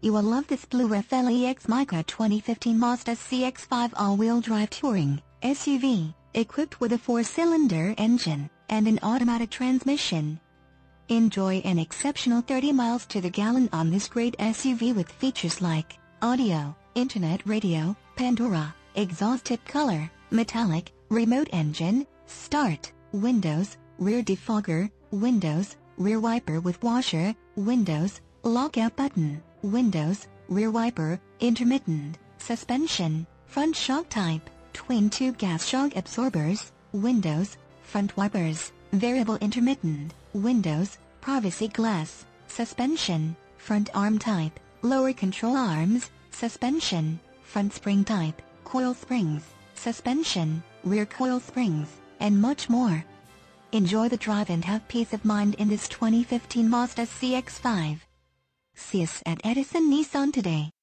you will love this blue Reflex Mica 2015 Mazda CX-5 all-wheel drive touring SUV, equipped with a four-cylinder engine and an automatic transmission. Enjoy an exceptional 30 miles to the gallon on this great SUV with features like audio, internet radio, Pandora, exhaust tip color, metallic, remote engine, start, windows, rear defogger, windows, rear wiper with washer, windows, lockout button, windows, rear wiper, intermittent, suspension, front shock type, twin tube gas shock absorbers, windows, front wipers, variable intermittent, windows, privacy glass, suspension, front arm type, lower control arms, suspension, front spring type, coil springs, suspension, rear coil springs, and much more. Enjoy the drive and have peace of mind in this 2015 Mazda CX-5. See us at Edison Nissan today.